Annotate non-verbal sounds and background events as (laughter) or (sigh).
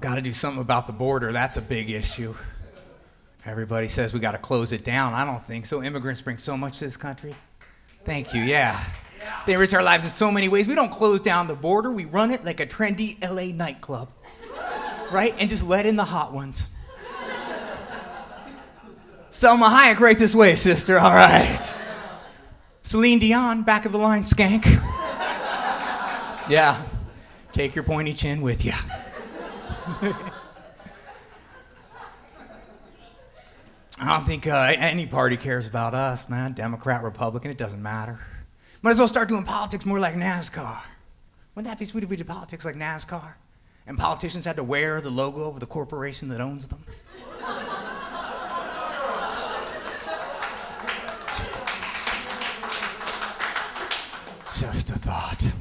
got to do something about the border. That's a big issue. Everybody says we got to close it down. I don't think so. Immigrants bring so much to this country. Thank you, yeah. They enrich our lives in so many ways. We don't close down the border, we run it like a trendy LA nightclub, right? And just let in the hot ones. Salma Hayek, right this way, sister. All right. Celine Dion, back of the line, skank. (laughs) yeah. Take your pointy chin with you. I don't think uh, any party cares about us, man. Democrat, Republican, it doesn't matter. Might as well start doing politics more like NASCAR. Wouldn't that be sweet if we did politics like NASCAR? And politicians had to wear the logo of the corporation that owns them? Just a thought. Just a thought.